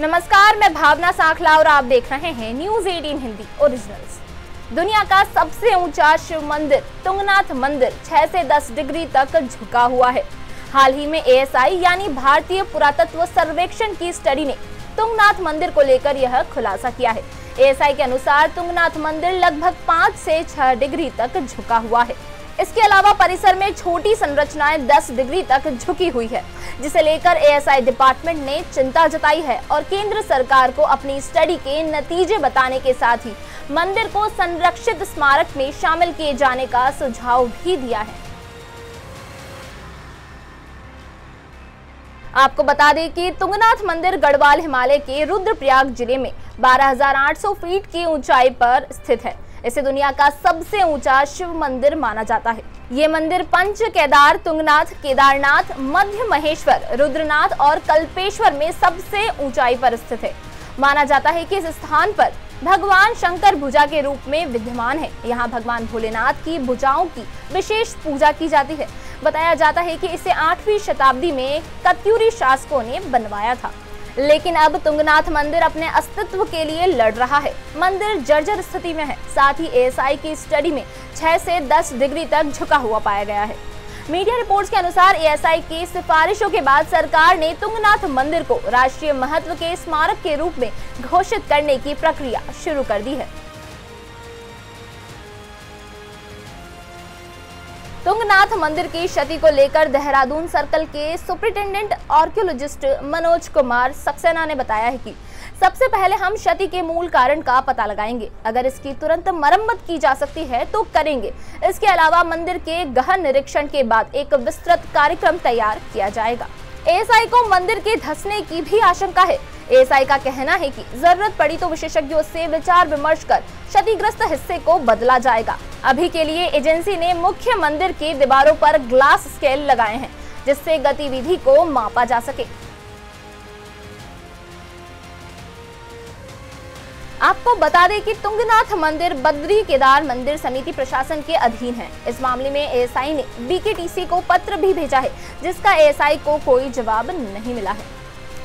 नमस्कार, मैं भावना साखला और आप देख रहे हैं न्यूज़ 18 हिंदी ओरिजिनल्स दुनिया का सबसे ऊँचा शिव मंदिर, तुंगनाथ मंदिर 6 से 10 डिग्री तक झुका हुआ है। हाल ही में एएसआई यानी भारतीय पुरातत्व सर्वेक्षण की स्टडी ने तुंगनाथ मंदिर को लेकर यह खुलासा किया है। एएसआई के अनुसार तुंगनाथ मंदिर लगभग पाँच से छह डिग्री तक झुका हुआ है। इसके अलावा परिसर में छोटी संरचनाएँ 10 डिग्री तक झुकी हुई है जिसे लेकर एएसआई डिपार्टमेंट ने चिंता जताई है और केंद्र सरकार को अपनी स्टडी के नतीजे बताने के साथ ही मंदिर को संरक्षित स्मारक में शामिल किए जाने का सुझाव भी दिया है। आपको बता दें कि तुंगनाथ मंदिर गढ़वाल हिमालय के रुद्रप्रयाग ज़िले में 12,800 फीट की ऊंचाई पर स्थित है। इसे दुनिया का सबसे ऊँचा शिव मंदिर माना जाता है। ये मंदिर पंच केदार, तुंगनाथ, केदारनाथ, मध्य महेश्वर, रुद्रनाथ और कल्पेश्वर में सबसे ऊंचाई पर स्थित है। माना जाता है कि इस स्थान पर भगवान शंकर भुजा के रूप में विद्यमान है। यहाँ भगवान भोलेनाथ की भुजाओं की विशेष पूजा की जाती है। बताया जाता है कि इसे आठवीं शताब्दी में कत्यूरी शासकों ने बनवाया था। लेकिन अब तुंगनाथ मंदिर अपने अस्तित्व के लिए लड़ रहा है। मंदिर जर्जर स्थिति में है। साथ ही एएसआई की स्टडी में 6 से 10 डिग्री तक झुका हुआ पाया गया है। मीडिया रिपोर्ट्स के अनुसार एएसआई की सिफारिशों के बाद सरकार ने तुंगनाथ मंदिर को राष्ट्रीय महत्व के स्मारक के रूप में घोषित करने की प्रक्रिया शुरू कर दी है। तुंगनाथ मंदिर की क्षति को लेकर देहरादून सर्कल के सुप्रिंटेंडेंट आर्कियोलॉजिस्ट मनोज कुमार सक्सेना ने बताया है कि सबसे पहले हम क्षति के मूल कारण का पता लगाएँगे। अगर इसकी तुरंत मरम्मत की जा सकती है तो करेंगे। इसके अलावा मंदिर के गहन निरीक्षण के बाद एक विस्तृत कार्यक्रम तैयार किया जाएगा। एएसआई को मंदिर के धसने की भी आशंका है। एएसआई का कहना है कि ज़रूरत पड़ी तो विशेषज्ञों से विचार विमर्श कर क्षतिग्रस्त हिस्से को बदला जाएगा। अभी के लिए एजेंसी ने मुख्य मंदिर की दीवारों पर ग्लास स्केल लगाए हैं, जिससे गतिविधि को मापा जा सके। आपको बता दें कि तुंगनाथ मंदिर बद्री केदार मंदिर समिति प्रशासन के अधीन है। इस मामले में एएसआई ने बीकेटीसी को पत्र भी भेजा है, जिसका एएसआई को कोई जवाब नहीं मिला है।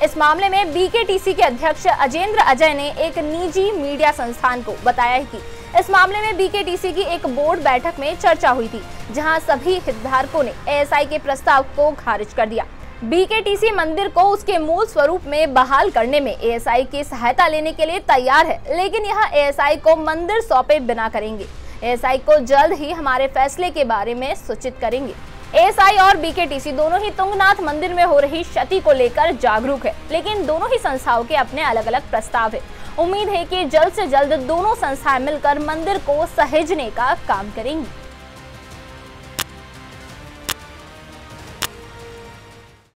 इस मामले में बीकेटीसी के अध्यक्ष अजेंद्र अजय ने एक निजी मीडिया संस्थान को बताया है कि इस मामले में बीकेटीसी की एक बोर्ड बैठक में चर्चा हुई थी, जहाँ सभी हितधारकों ने एएसआई के प्रस्ताव को खारिज कर दिया। बीकेटीसी मंदिर को उसके मूल स्वरूप में बहाल करने में एएसआई की सहायता लेने के लिए तैयार है, लेकिन यह एएसआई को मंदिर सौंपे बिना करेंगे। एएसआई को जल्द ही हमारे फैसले के बारे में सूचित करेंगे। एएसआई और बीकेटीसी दोनों ही तुंगनाथ मंदिर में हो रही क्षति को लेकर जागरूक है, लेकिन दोनों ही संस्थाओं के अपने अलग अलग प्रस्ताव है। उम्मीद है कि जल्द से जल्द दोनों संस्थाएँ मिलकर मंदिर को सहेजने का काम करेंगी।